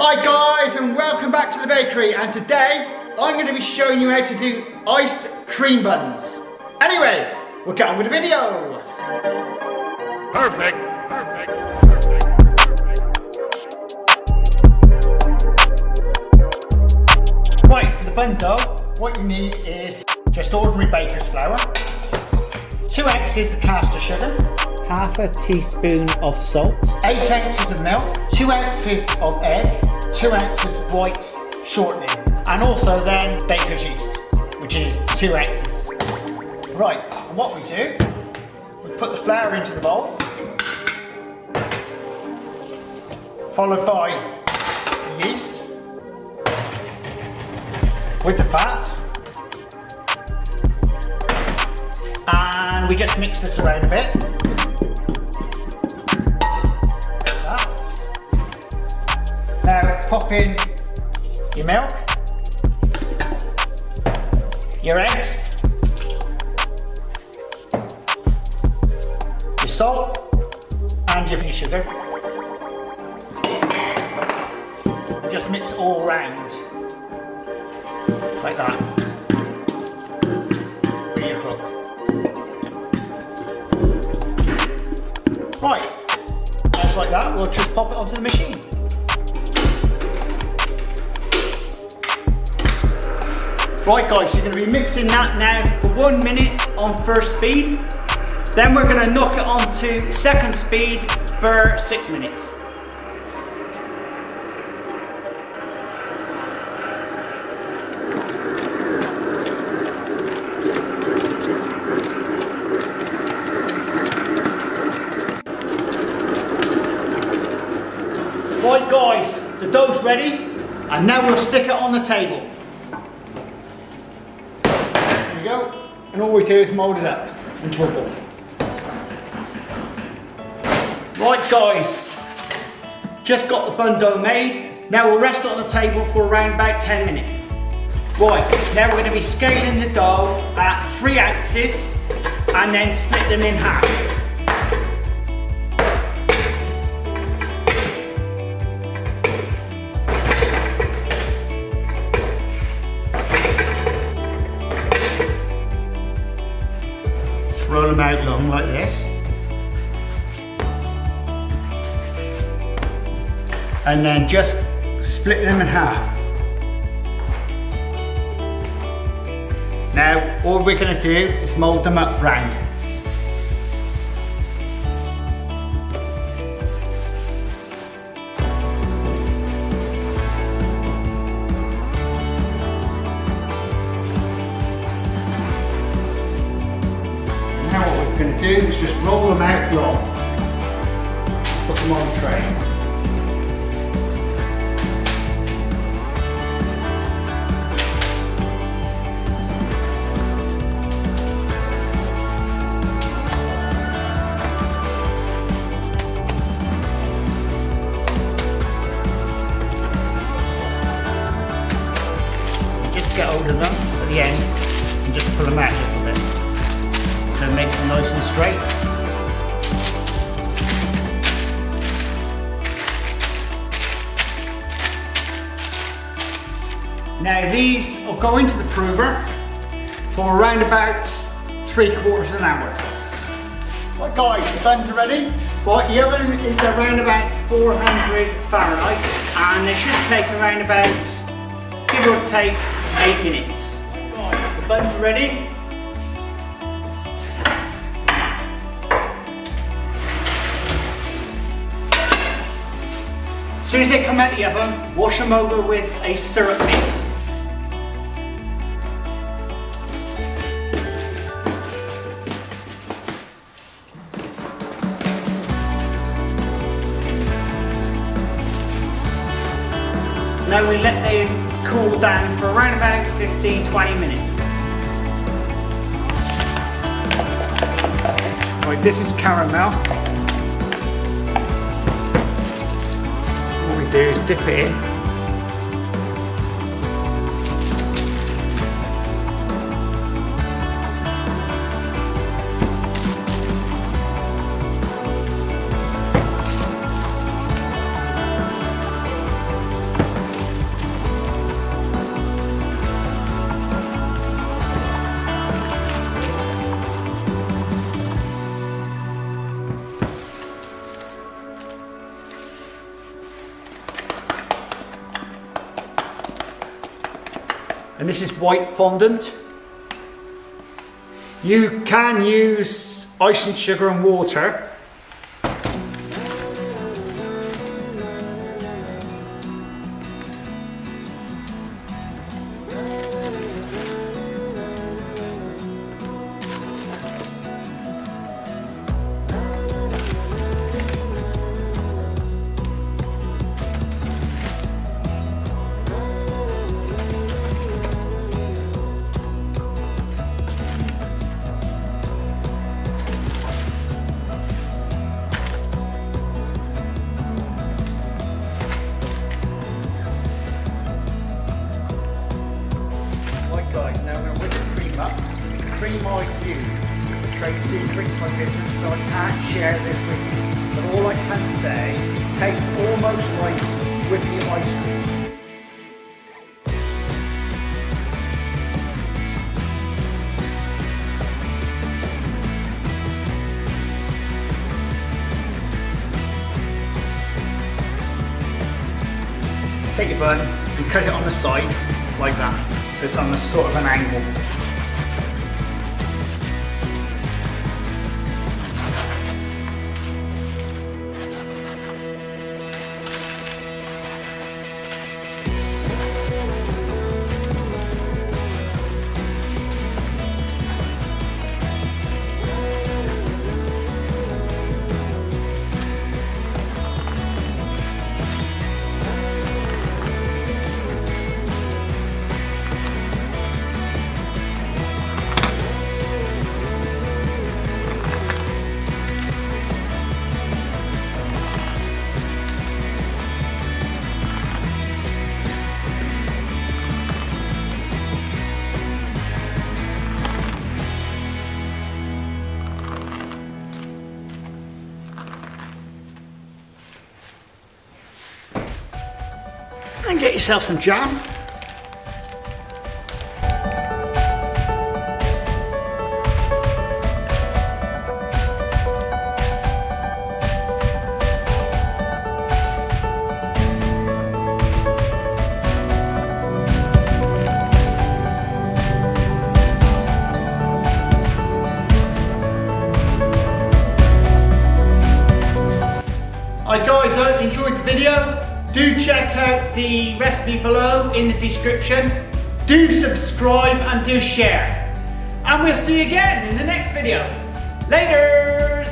Hi guys and welcome back to the bakery and today I'm going to be showing you how to do iced cream buns. Anyway, we'll get on with the video. Perfect. Perfect. Right, for the bun dough, what you need is just ordinary baker's flour, two ounces of caster sugar, half a teaspoon of salt, 8 ounces of milk, 2 ounces of egg, 2 ounces white shortening, and also then baker's yeast, which is 2 ounces. Right, what we do, we put the flour into the bowl, followed by the yeast, with the fat, and we just mix this around a bit. Pop in your milk, your eggs, your salt, and your sugar. And just mix it all around like that. With your hook. Right, that's like that. We'll just pop it onto the machine. Right guys, you're going to be mixing that now for one minute on first speed. Then we're going to knock it onto second speed for six minutes. Right guys, the dough's ready and now we'll stick it on the table. There we go. And all we do is mould it up into a ball. Right guys, just got the bun dough made. Now we'll rest it on the table for around about 10 minutes. Right, now we're going to be scaling the dough at 3 ounces and then split them in half. Roll them out long like this. And then just split them in half. Now, all we're gonna do is mold them up round. Is just roll them out long. Put them on the tray. just get hold of them at the ends and just pull them out a little bit. Makes them nice and straight. Now these will go into the prover for around about three quarters of an hour. Right guys, the buns are ready. Right, the oven is around about 400 Fahrenheit and they should take around about give or take eight minutes. Guys, the buns are ready. As soon as they come out the oven, wash them over with a syrup mix. Now we let them cool down for around about 15-20 minutes. Right, this is caramel. What we eh? And this is white fondant. You can use icing sugar and water. The cream I use is a trade secret to my business, so I can't share this with you. But all I can say, it tastes almost like whipping ice cream. Take your bun and cut it on the side like that. So it's on a sort of an angle. And get yourself some jam. Hi guys, I hope you enjoyed the video. Do check out the recipe below in the description. Do subscribe and do share. And we'll see you again in the next video. Laters!